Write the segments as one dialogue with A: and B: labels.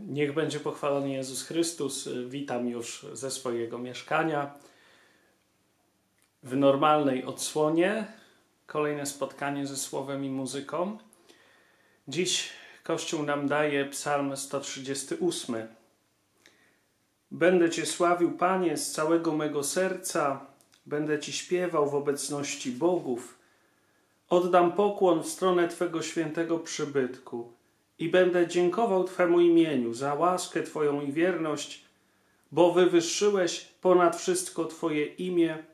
A: Niech będzie pochwalony Jezus Chrystus. Witam już ze swojego mieszkania w normalnej odsłonie. Kolejne spotkanie ze słowem i muzyką. Dziś Kościół nam daje Psalm 138. Będę Cię sławił, Panie, z całego mego serca, będę Ci śpiewał w obecności bogów. Oddam pokłon w stronę Twego świętego przybytku i będę dziękował Twemu imieniu za łaskę Twoją i wierność, bo wywyższyłeś ponad wszystko Twoje imię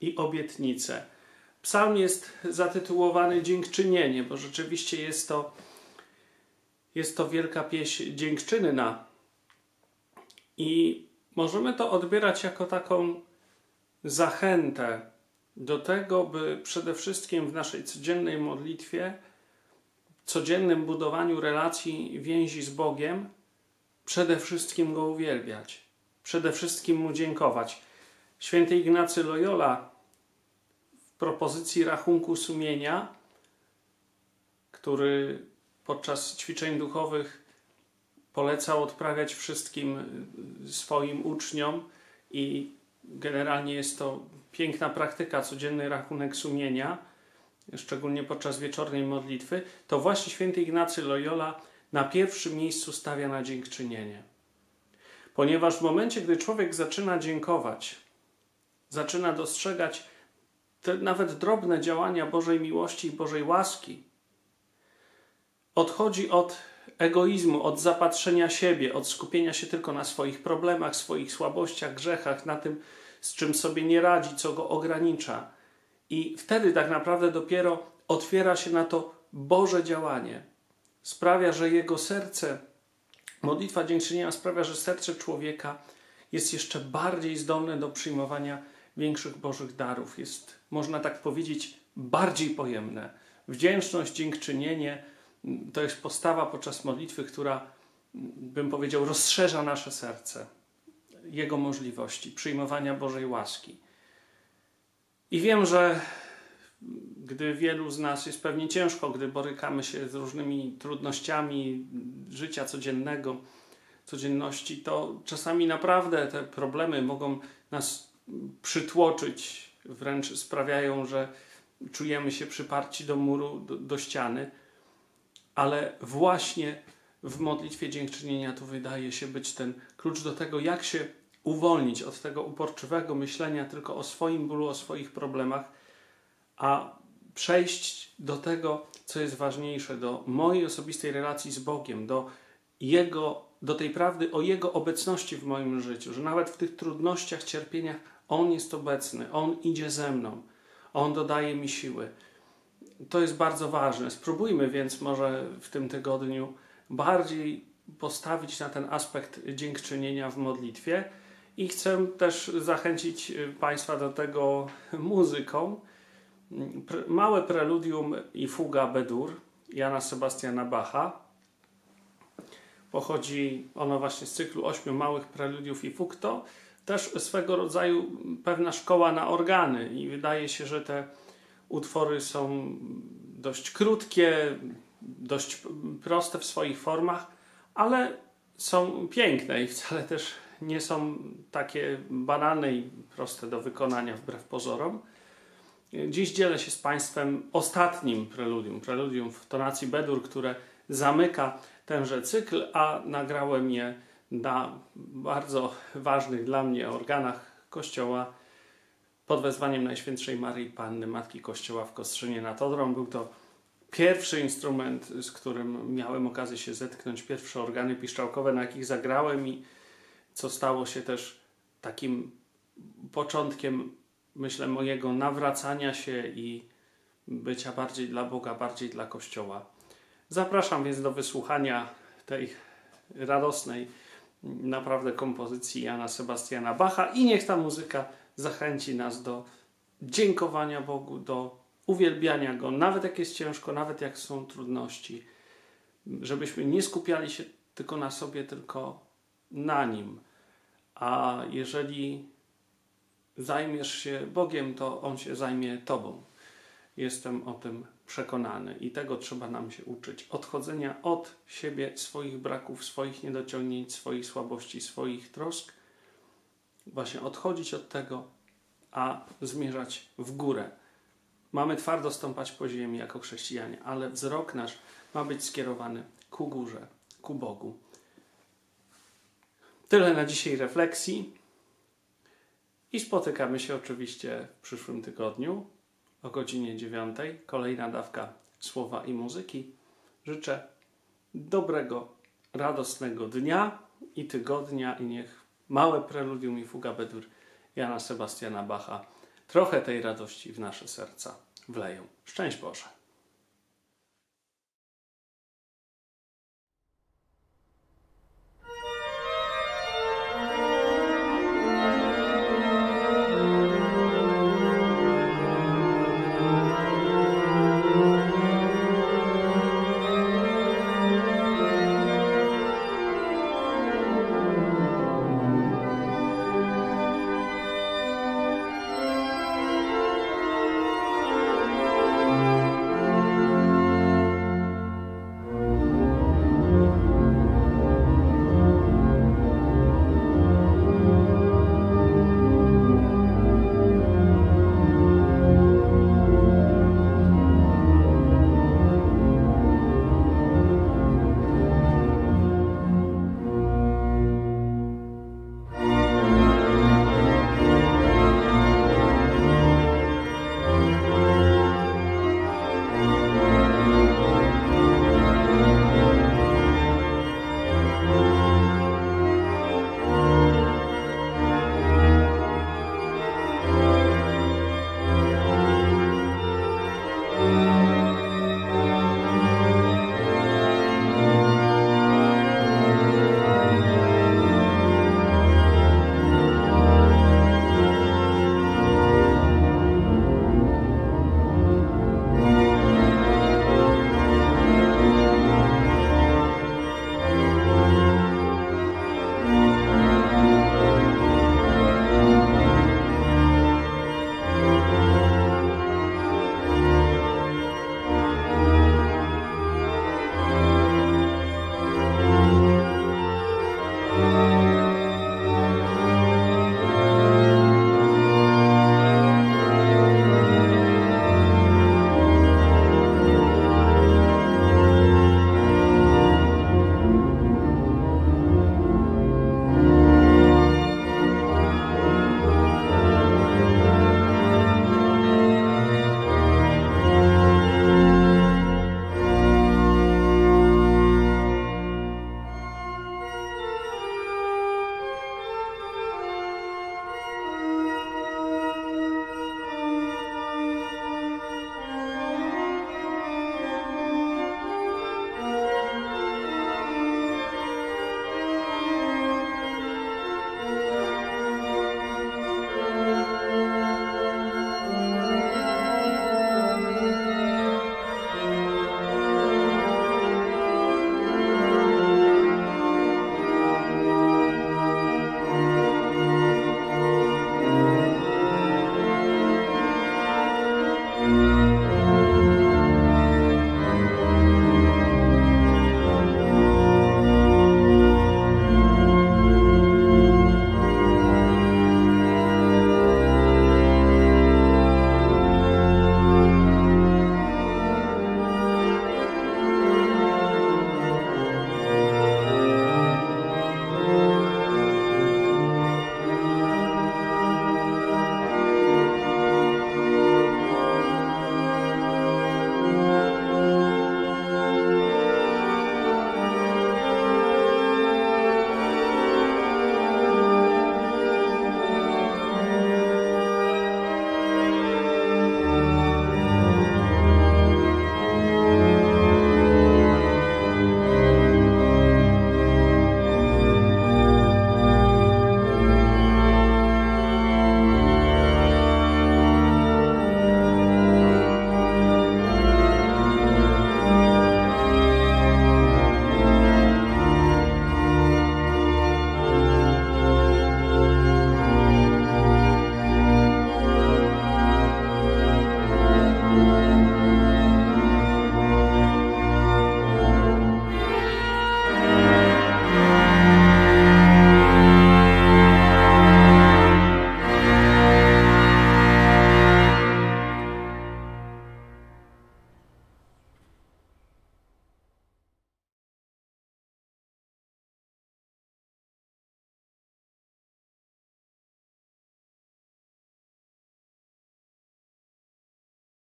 A: i obietnice. Psalm jest zatytułowany Dziękczynienie, bo rzeczywiście jest to, jest to wielka pieśń dziękczynna. I możemy to odbierać jako taką zachętę do tego, by przede wszystkim w naszej codziennej modlitwie codziennym budowaniu relacji, więzi z Bogiem, przede wszystkim Go uwielbiać, przede wszystkim Mu dziękować. Święty Ignacy Loyola w propozycji rachunku sumienia, który podczas ćwiczeń duchowych polecał odprawiać wszystkim swoim uczniom i generalnie jest to piękna praktyka, codzienny rachunek sumienia – szczególnie podczas wieczornej modlitwy, to właśnie święty Ignacy Loyola na pierwszym miejscu stawia na dziękczynienie. Ponieważ w momencie, gdy człowiek zaczyna dziękować, zaczyna dostrzegać te nawet drobne działania Bożej miłości i Bożej łaski, odchodzi od egoizmu, od zapatrzenia siebie, od skupienia się tylko na swoich problemach, swoich słabościach, grzechach, na tym, z czym sobie nie radzi, co go ogranicza i wtedy tak naprawdę dopiero otwiera się na to Boże działanie. Sprawia, że jego serce, modlitwa dziękczynienia sprawia, że serce człowieka jest jeszcze bardziej zdolne do przyjmowania większych Bożych darów. Jest, można tak powiedzieć, bardziej pojemne. Wdzięczność, dziękczynienie to jest postawa podczas modlitwy, która, bym powiedział, rozszerza nasze serce, jego możliwości przyjmowania Bożej łaski. I wiem, że gdy wielu z nas jest pewnie ciężko, gdy borykamy się z różnymi trudnościami życia codziennego, codzienności, to czasami naprawdę te problemy mogą nas przytłoczyć, wręcz sprawiają, że czujemy się przyparci do muru, do, do ściany, ale właśnie w modlitwie dziękczynienia to wydaje się być ten klucz do tego, jak się uwolnić od tego uporczywego myślenia tylko o swoim bólu, o swoich problemach, a przejść do tego, co jest ważniejsze, do mojej osobistej relacji z Bogiem, do Jego, do tej prawdy o Jego obecności w moim życiu, że nawet w tych trudnościach, cierpieniach On jest obecny, On idzie ze mną, On dodaje mi siły. To jest bardzo ważne. Spróbujmy więc może w tym tygodniu bardziej postawić na ten aspekt dziękczynienia w modlitwie i chcę też zachęcić y, Państwa do tego muzyką. Małe preludium i fuga Bedur Jana Sebastiana Bacha. Pochodzi ono właśnie z cyklu ośmiu małych preludiów i fug. To też swego rodzaju pewna szkoła na organy i wydaje się, że te utwory są dość krótkie, dość proste w swoich formach, ale są piękne i wcale też nie są takie banalne i proste do wykonania wbrew pozorom. Dziś dzielę się z Państwem ostatnim preludium, preludium w tonacji Bedur, które zamyka tenże cykl, a nagrałem je na bardzo ważnych dla mnie organach Kościoła pod wezwaniem Najświętszej Maryi Panny, Matki Kościoła w Kostrzynie nad Odrą. Był to pierwszy instrument, z którym miałem okazję się zetknąć, pierwsze organy piszczałkowe, na jakich zagrałem i co stało się też takim początkiem, myślę, mojego nawracania się i bycia bardziej dla Boga, bardziej dla Kościoła. Zapraszam więc do wysłuchania tej radosnej naprawdę kompozycji Jana Sebastiana Bacha i niech ta muzyka zachęci nas do dziękowania Bogu, do uwielbiania Go, nawet jak jest ciężko, nawet jak są trudności, żebyśmy nie skupiali się tylko na sobie, tylko na Nim. A jeżeli zajmiesz się Bogiem, to On się zajmie Tobą. Jestem o tym przekonany i tego trzeba nam się uczyć. Odchodzenia od siebie, swoich braków, swoich niedociągnięć, swoich słabości, swoich trosk. Właśnie odchodzić od tego, a zmierzać w górę. Mamy twardo stąpać po ziemi jako chrześcijanie, ale wzrok nasz ma być skierowany ku górze, ku Bogu. Tyle na dzisiaj refleksji. I spotykamy się oczywiście w przyszłym tygodniu o godzinie 9. Kolejna dawka słowa i muzyki. Życzę dobrego, radosnego dnia i tygodnia i niech małe preludium i fuga bedur Jana Sebastiana Bacha trochę tej radości w nasze serca wleją. Szczęść Boże!